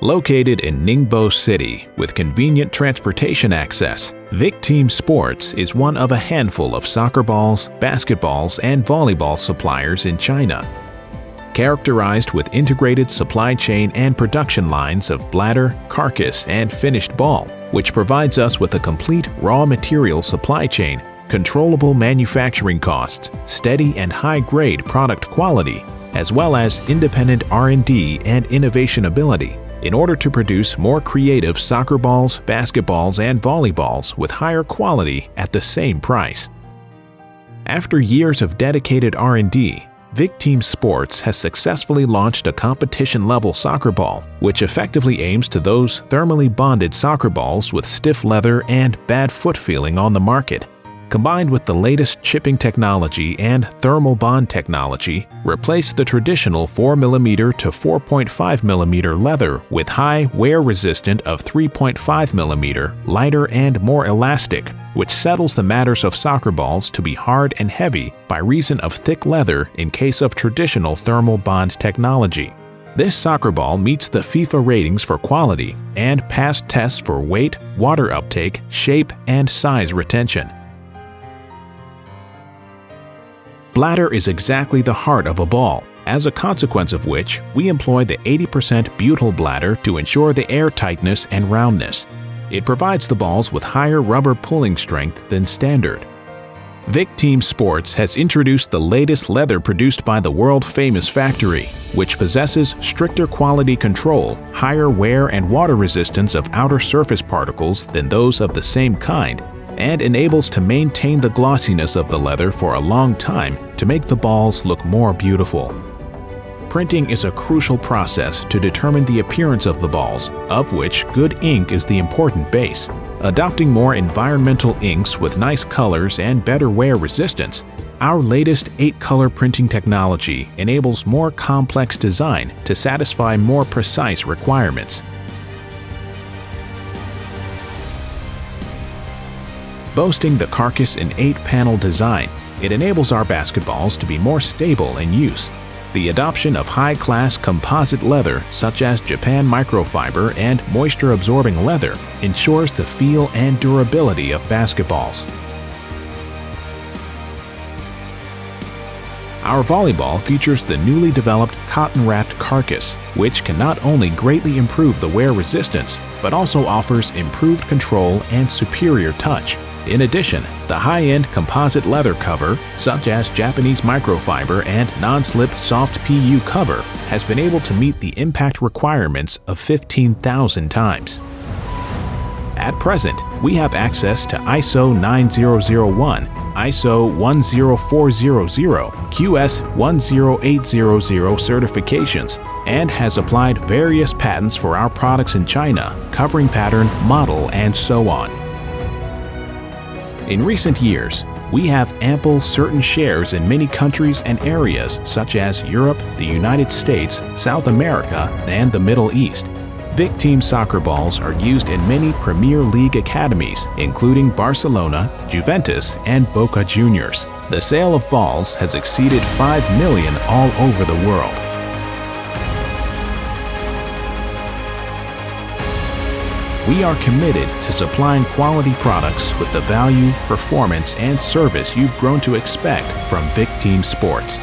Located in Ningbo City with convenient transportation access, Victeam Sports is one of a handful of soccer balls, basketballs, and volleyball suppliers in China. Characterized with integrated supply chain and production lines of bladder, carcass, and finished ball, which provides us with a complete raw material supply chain, controllable manufacturing costs, steady and high-grade product quality, as well as independent R&D and innovation ability in order to produce more creative soccer balls, basketballs, and volleyballs with higher quality at the same price. After years of dedicated R&D, Victeam Sports has successfully launched a competition-level soccer ball, which effectively aims to those thermally bonded soccer balls with stiff leather and bad foot feeling on the market combined with the latest chipping technology and thermal bond technology, replace the traditional 4mm to 4.5mm leather with high wear resistant of 3.5mm, lighter and more elastic, which settles the matters of soccer balls to be hard and heavy by reason of thick leather in case of traditional thermal bond technology. This soccer ball meets the FIFA ratings for quality and passed tests for weight, water uptake, shape, and size retention. Bladder is exactly the heart of a ball, as a consequence of which we employ the 80% butyl bladder to ensure the air tightness and roundness. It provides the balls with higher rubber pulling strength than standard. Victeam Sports has introduced the latest leather produced by the world-famous factory, which possesses stricter quality control, higher wear and water resistance of outer surface particles than those of the same kind, and enables to maintain the glossiness of the leather for a long time to make the balls look more beautiful. Printing is a crucial process to determine the appearance of the balls, of which good ink is the important base. Adopting more environmental inks with nice colors and better wear resistance, our latest 8-color printing technology enables more complex design to satisfy more precise requirements. Boasting the carcass in 8-panel design, it enables our basketballs to be more stable in use. The adoption of high-class composite leather such as Japan microfiber and moisture-absorbing leather ensures the feel and durability of basketballs. Our volleyball features the newly developed cotton-wrapped carcass, which can not only greatly improve the wear resistance, but also offers improved control and superior touch. In addition, the high-end composite leather cover, such as Japanese microfiber and non-slip soft PU cover, has been able to meet the impact requirements of 15,000 times. At present, we have access to ISO 9001, ISO 10400, QS 10800 certifications, and has applied various patents for our products in China, covering pattern, model, and so on. In recent years, we have ample certain shares in many countries and areas such as Europe, the United States, South America, and the Middle East. Victeam soccer balls are used in many Premier League academies, including Barcelona, Juventus, and Boca Juniors. The sale of balls has exceeded 5 million all over the world. We are committed to supplying quality products with the value, performance, and service you've grown to expect from Vic Team Sports.